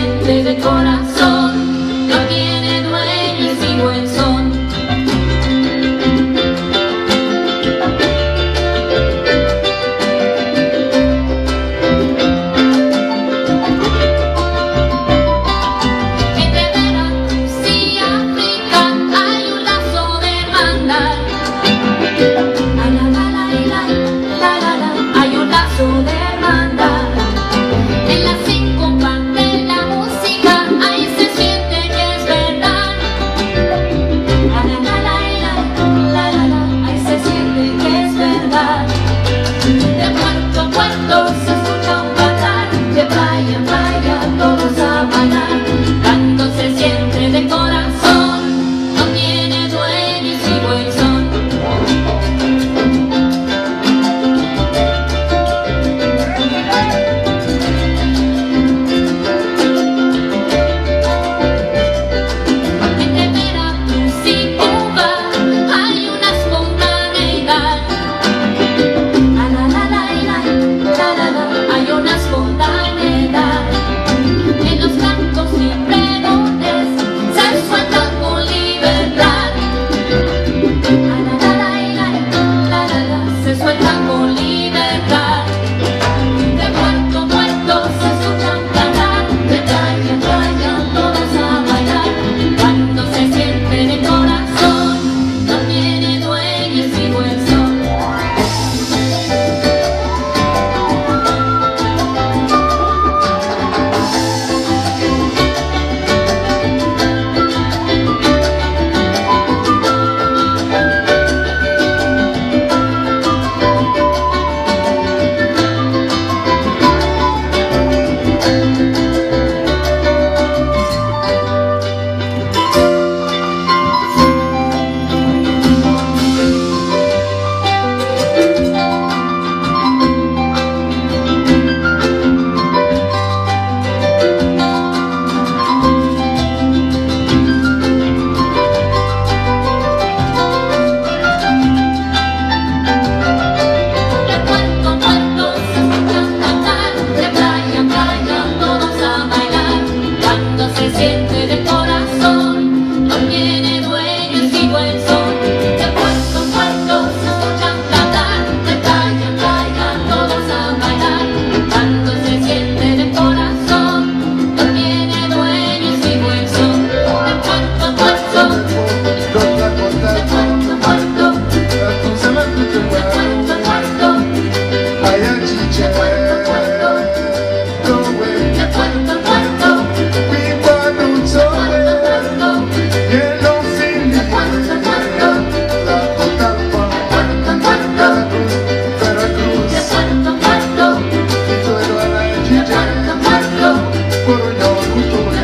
in the I'm tan bonito. muito obrigado.